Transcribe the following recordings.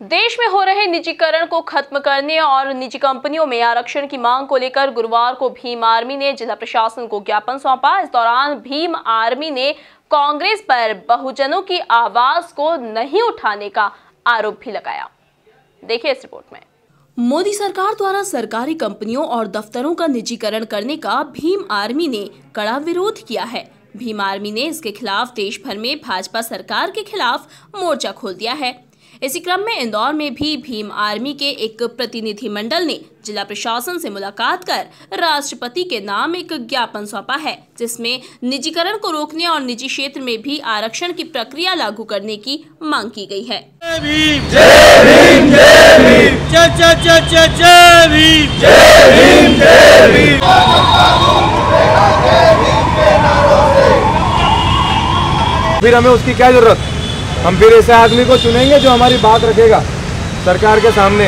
देश में हो रहे निजीकरण को खत्म करने और निजी कंपनियों में आरक्षण की मांग को लेकर गुरुवार को भीम आर्मी ने जिला प्रशासन को ज्ञापन सौंपा। इस दौरान भीम आर्मी ने कांग्रेस पर बहुजनों की आवाज़ को नहीं उठाने का आरोप भी लगाया। देखिए इस रिपोर्ट में। मोदी सरकार द्वारा सरकारी कंपनियों और दफ्तरों का निजीकरण करने का भीम आर्मी ने कड़ा विरोध किया है। भीम आर्मी ने इसके खिलाफ देश भर में भाजपा सरकार के खिलाफ मोर्चा खोल दिया है। इसी क्रम में इंदौर में भी भीम आर्मी के एक प्रतिनिधि मंडल ने जिला प्रशासन से मुलाकात कर राष्ट्रपति के नाम एक ज्ञापन सौंपा है जिसमें निजीकरण को रोकने और निजी क्षेत्र में भी आरक्षण की प्रक्रिया लागू करने की मांग की गई है। फिर हमें उसकी क्या ज़रूरत? हम फिर ऐसे आदमी को चुनेंगे जो हमारी बात रखेगा। सरकार के सामने।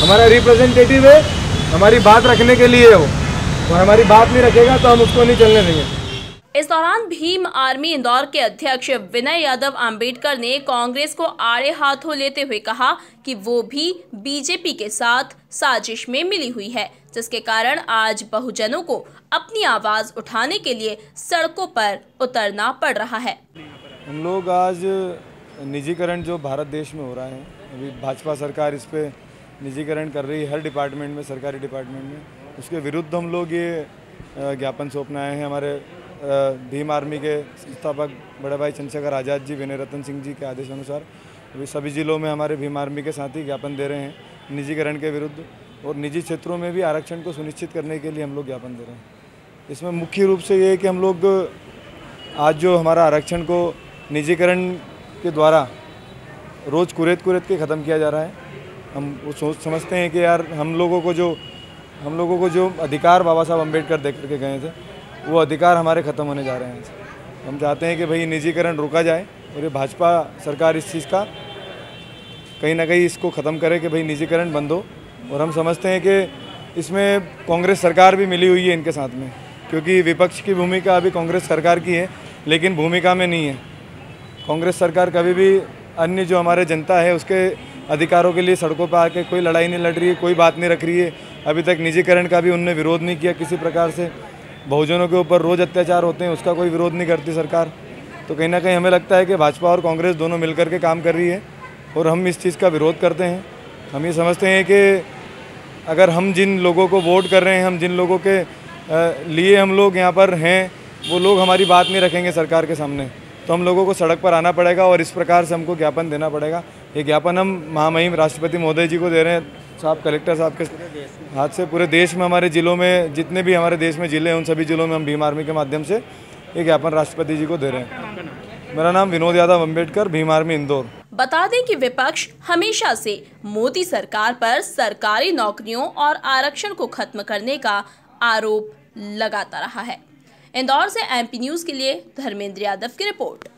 हमारा रिप्रेजेंटेटिव है हमारी बात रखने के लिए हो। और हमारी बात नहीं रखेगा तो हम उसको नहीं चलने देंगे। इस दौरान भीम आर्मी इंदौर के अध्यक्ष विनय यादव अंबेडकर ने कांग्रेस को आड़े हाथों लेते हुए कहा कि वो भी बीजेपी के साथ साजिश में मिली हुई है जिसके कारण आज बहुजनों को अपनी आवाज़ उठाने के लिए सड़कों पर उतरना पड़ रहा है। हम लोग आज निजीकरण जो भारत देश में हो रहा है, अभी भाजपा सरकार इस पर निजीकरण कर रही है, हर डिपार्टमेंट में, सरकारी डिपार्टमेंट में। उसके विरुद्ध हम लोग ये ज्ञापन सौंपने आए हैं। हमारे भीम आर्मी के संस्थापक बड़े भाई चंद्रशेखर आज़ाद जी विनय रतन सिंह जी के आदेश अनुसार अभी सभी जिलों में हमारे भीम आर्मी के साथ ही ज्ञापन दे रहे हैं, निजीकरण के विरुद्ध। और निजी क्षेत्रों में भी आरक्षण को सुनिश्चित करने के लिए हम लोग ज्ञापन दे रहे हैं। इसमें मुख्य रूप से ये है कि हम लोग आज जो हमारा आरक्षण को निजीकरण के द्वारा रोज़ कुरेद कुरेद के ख़त्म किया जा रहा है। हम वो सोच समझते हैं कि यार हम लोगों को जो, हम लोगों को जो अधिकार बाबा साहब अंबेडकर दे करके गए थे, वो अधिकार हमारे ख़त्म होने जा रहे हैं। हम चाहते हैं कि भाई निजीकरण रोका जाए और ये भाजपा सरकार इस चीज़ का कहीं ना कहीं इसको ख़त्म करे कि भाई निजीकरण बंद हो। और हम समझते हैं कि इसमें कांग्रेस सरकार भी मिली हुई है इनके साथ में, क्योंकि विपक्ष की भूमिका अभी कांग्रेस सरकार की है, लेकिन भूमिका में नहीं है। कांग्रेस सरकार कभी भी अन्य जो हमारे जनता है, उसके अधिकारों के लिए सड़कों पर आके कोई लड़ाई नहीं लड़ रही है, कोई बात नहीं रख रही है। अभी तक निजीकरण का भी उनने विरोध नहीं किया किसी प्रकार से। बहुजनों के ऊपर रोज़ अत्याचार होते हैं, उसका कोई विरोध नहीं करती सरकार। तो कहीं ना कहीं हमें लगता है कि भाजपा और कांग्रेस दोनों मिलकर के काम कर रही है और हम इस चीज़ का विरोध करते हैं। हम ये समझते हैं कि अगर हम जिन लोगों को वोट कर रहे हैं, हम जिन लोगों के लिए हम लोग यहाँ पर हैं, वो लोग हमारी बात नहीं रखेंगे सरकार के सामने। तो हम लोगों को सड़क पर आना पड़ेगा और इस प्रकार से हमको ज्ञापन देना पड़ेगा। ये ज्ञापन हम महामहिम राष्ट्रपति महोदय जी को दे रहे हैं। साहब, कलेक्टर साहब के हाथ से पूरे देश में, हमारे जिलों में, जितने भी हमारे देश में ज़िले हैं, उन सभी जिलों में हम भीम आर्मी के माध्यम से ये ज्ञापन राष्ट्रपति जी को दे रहे हैं। मेरा नाम विनोद यादव अंबेडकर भीम आर्मी इंदौर। बता दें कि विपक्ष हमेशा से मोदी सरकार पर सरकारी नौकरियों और आरक्षण को खत्म करने का आरोप लगाता रहा है। इंदौर से एमपी न्यूज़ के लिए धर्मेंद्र यादव की रिपोर्ट।